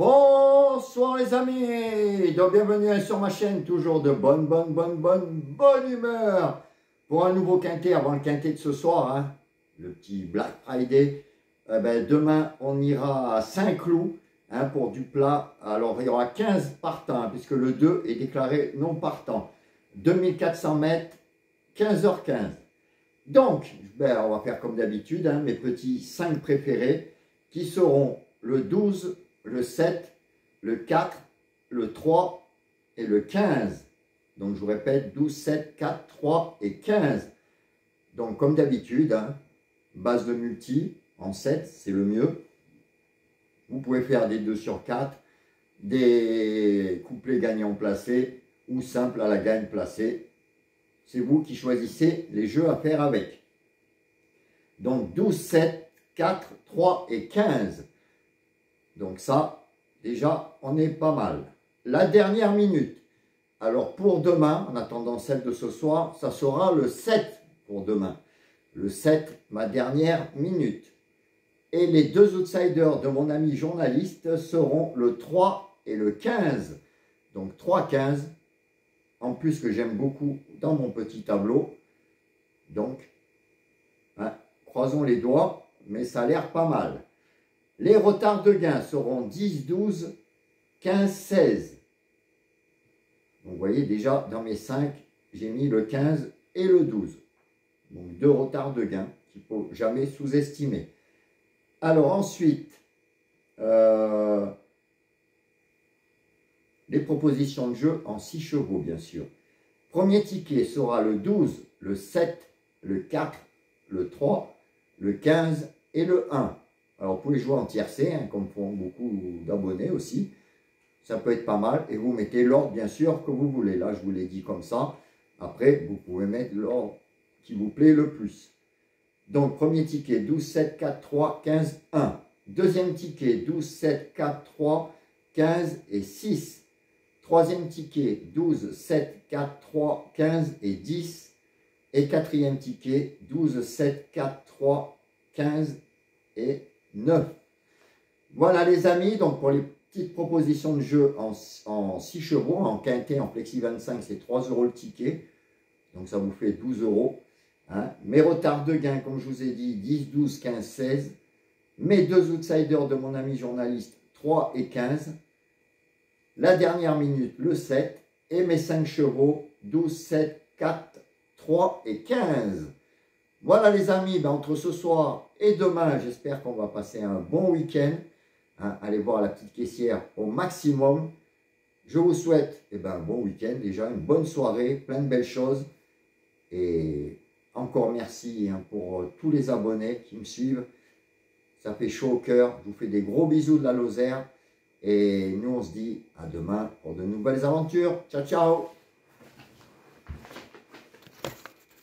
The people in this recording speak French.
Bonsoir les amis, donc bienvenue sur ma chaîne, toujours de bonne, bonne, bonne, bonne, bonne humeur pour un nouveau quintet avant le quintet de ce soir, hein. le petit Black Friday. Eh ben, demain, on ira à Saint-Cloud hein, pour du plat. Alors, il y aura 15 partants, hein, puisque le 2 est déclaré non partant. 2400 mètres, 15h15. Donc, ben, on va faire comme d'habitude, mes petits 5 préférés, qui seront le 12, le 7, le 4, le 3 et le 15. Donc je vous répète, 12, 7, 4, 3 et 15. Donc comme d'habitude, hein, base de multi en 7, c'est le mieux. Vous pouvez faire des 2 sur 4, des couplets gagnants placés ou simples à la gagne placée. C'est vous qui choisissez les jeux à faire avec. Donc 12, 7, 4, 3 et 15. Donc ça, déjà, on est pas mal. La dernière minute. Alors pour demain, en attendant celle de ce soir, ça sera le 7 pour demain. Le 7, ma dernière minute. Et les deux outsiders de mon ami journaliste seront le 3 et le 15. Donc 3-15, en plus que j'aime beaucoup dans mon petit tableau. Donc, hein, croisons les doigts, mais ça a l'air pas mal. Les retards de gain seront 10, 12, 15, 16. vous voyez déjà dans mes 5, j'ai mis le 15 et le 12. Donc deux retards de gain qu'il ne faut jamais sous-estimer. Alors ensuite, euh, les propositions de jeu en 6 chevaux bien sûr. Premier ticket sera le 12, le 7, le 4, le 3, le 15 et le 1. Alors, vous pouvez jouer en tiercé, hein, comme font beaucoup d'abonnés aussi. Ça peut être pas mal. Et vous mettez l'ordre, bien sûr, que vous voulez. Là, je vous l'ai dit comme ça. Après, vous pouvez mettre l'ordre qui vous plaît le plus. Donc, premier ticket, 12, 7, 4, 3, 15, 1. Deuxième ticket, 12, 7, 4, 3, 15 et 6. Troisième ticket, 12, 7, 4, 3, 15 et 10. Et quatrième ticket, 12, 7, 4, 3, 15 et 9. Voilà les amis, donc pour les petites propositions de jeu en, 6 chevaux, en quintet, en flexi 25, c'est 3 euros le ticket. Donc ça vous fait 12 euros. Hein. Mes retards de gain, comme je vous ai dit, 10, 12, 15, 16. Mes deux outsiders de mon ami journaliste, 3 et 15. La dernière minute, le 7. Et mes 5 chevaux, 12, 7, 4, 3 et 15. Voilà les amis, ben, entre ce soir et demain, j'espère qu'on va passer un bon week-end. Hein, allez voir la petite caissière au maximum. Je vous souhaite eh ben, un bon week-end déjà, une bonne soirée, plein de belles choses. Et encore merci hein, pour euh, tous les abonnés qui me suivent. Ça fait chaud au cœur. Je vous fais des gros bisous de la Lozère. Et nous, on se dit à demain pour de nouvelles aventures. Ciao, ciao